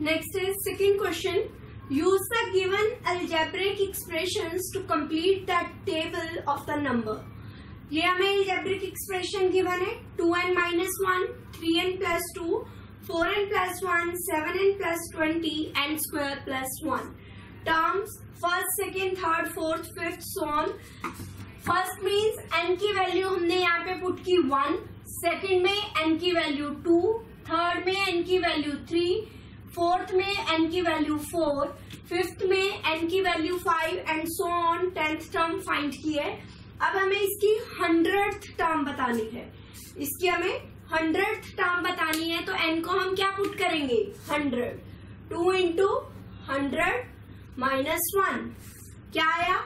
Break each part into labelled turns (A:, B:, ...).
A: Next is second question. Use the given algebraic expressions to complete the table of the number. ये हमें algebraic expression given है। Two N minus one, three N plus two, four N plus one, seven N plus twenty and square plus one. Terms first second third fourth fifth Son first means N की value हमने यहाँ पे put की one second में N की value two third में N की value three fourth में एन की वैल्यू फोर फिफ्थ में एन की value five and so on tenth term find की है अब हमें इसकी हंड्रेड टर्म बतानी है। इसकी हमें हंड्रेड टर्म बतानी है तो एन को हम क्या पुट करेंगे? Hundred two into hundred minus one क्या आया?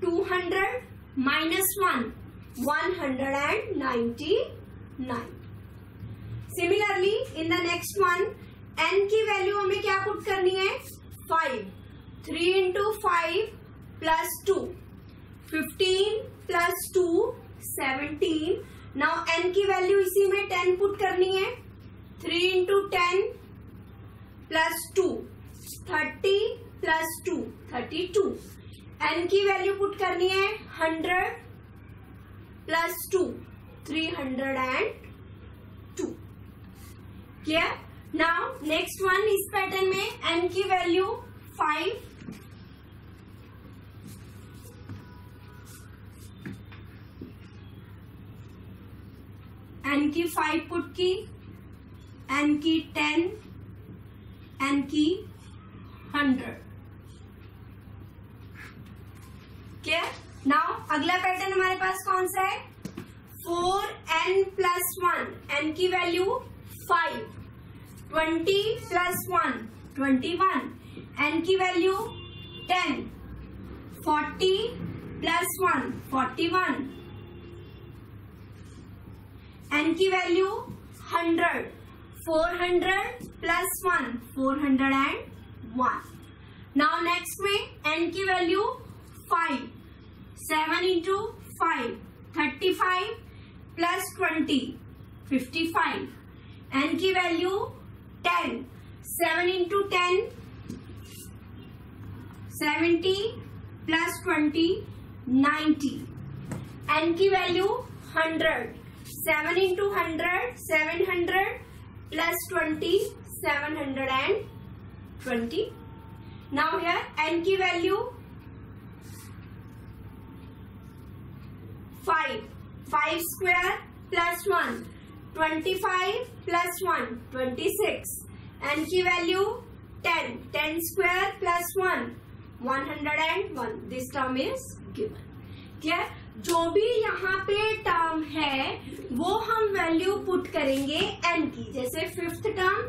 A: Two hundred minus one one hundred and ninety nine similarly in the next one N की वैल्यू हमें क्या पुट करनी है? Five three into five plus two fifteen plus two seventeen now N की value इसी में टेन पुट करनी है. Three into ten plus two thirty plus two thirty two N की वैल्यू पुट करनी है hundred plus two three hundred and two clear now next one इस pattern में एन की वैल्यू फाइव एन की five put की N की ten N की हंड्रेड क्लियर नाउ अगला पैटर्न हमारे पास कौन सा है? Four N plus one N की value five twenty plus one, twenty one. N की value ten forty plus one forty one N की value hundred four hundred plus one four hundred and one now next में N की value five seven into five thirty five plus twenty fifty five N की value ten seven into ten seventy plus twenty ninety N की value hundred seven into hundred seven hundred plus twenty seven hundred and twenty now here N की value five five square plus one twenty five plus one twenty six N की value ten ten square plus one one hundred and one this term is given clear जो भी यहाँ पे term है, वो हम value put करेंगे N की. जैसे फिफ्थ टर्म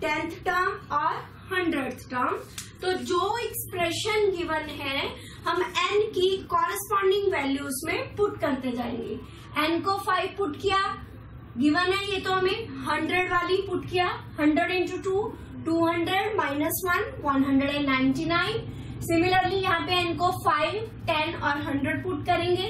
A: टेंथ टर्म और हंड्रेड टर्म तो जो एक्सप्रेशन गिवन है, हम एन की कॉरेस्पॉन्डिंग वैल्यूज़ में पुट करते जाएँगे. एन को फाइव पुट किया गिवन है, ये तो हमें हंड्रेड वाली पुट किया। Hundred into two two hundred minus one one hundred and ninety nine similarly यहाँ पे एन को फाइव टेन और हंड्रेड पुट करेंगे।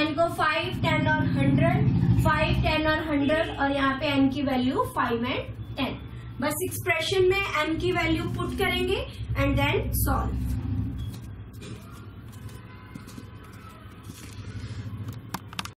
A: एन को फाइव टेन और हंड्रेड फाइव टेन और हंड्रेड और यहाँ पे एन की वैल्यू फाइव एंड टेन बस एक्सप्रेशन में एन की वैल्यू पुट करेंगे एंड देन सॉल्व